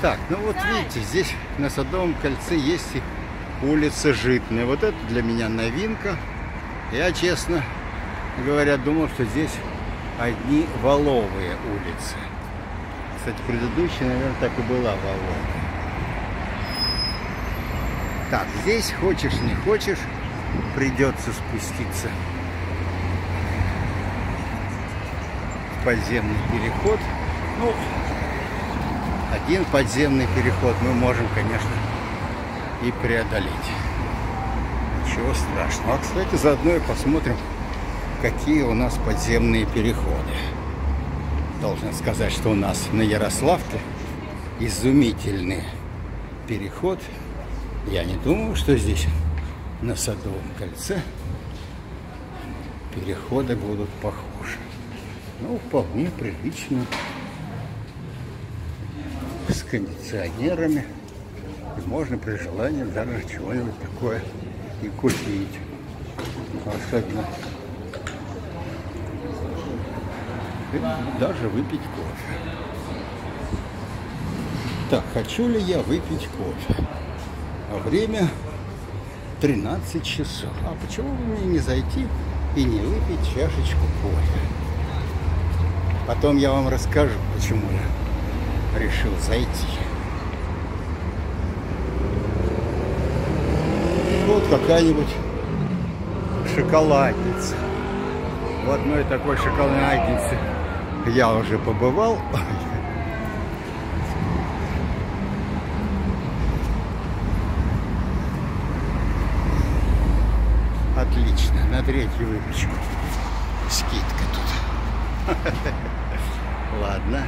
Так, ну вот видите, здесь на Садовом кольце есть и улица Житная. Вот это для меня новинка. Я, честно говоря, думал, что здесь одни воловые улицы. Кстати, предыдущая, наверное, так и была воловая. Так, здесь хочешь не хочешь, придется спуститься в подземный переход. Ну, один подземный переход мы можем, конечно, и преодолеть. Ничего страшного. А, кстати, заодно и посмотрим, какие у нас подземные переходы. Должен сказать, что у нас на Ярославке изумительный переход. Я не думал, что здесь на Садовом кольце переходы будут похожи. Ну, вполне прилично. С кондиционерами. И можно при желании даже чего-нибудь такое и купить. Особенно и даже выпить кофе. Так, хочу ли я выпить кофе? А время 13 часов. А почему бы мне не зайти и не выпить чашечку кофе? Потом я вам расскажу, почему я решил зайти. Вот какая-нибудь шоколадница. В одной такой шоколаднице я уже побывал. Отлично, на третью выпечку. Скидка тут. Ладно.